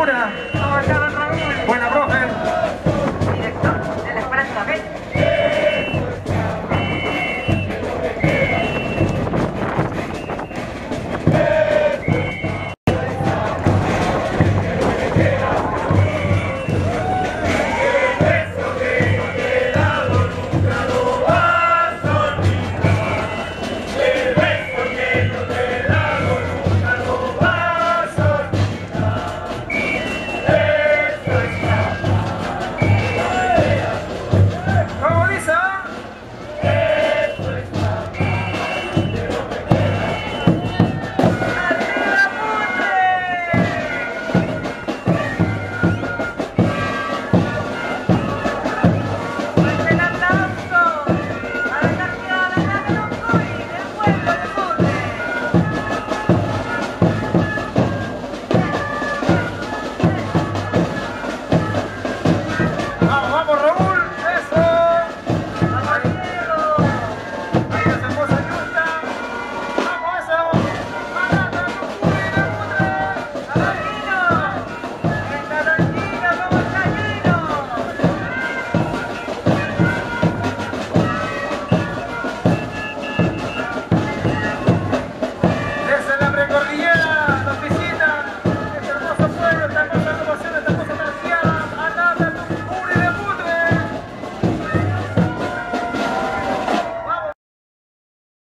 Luna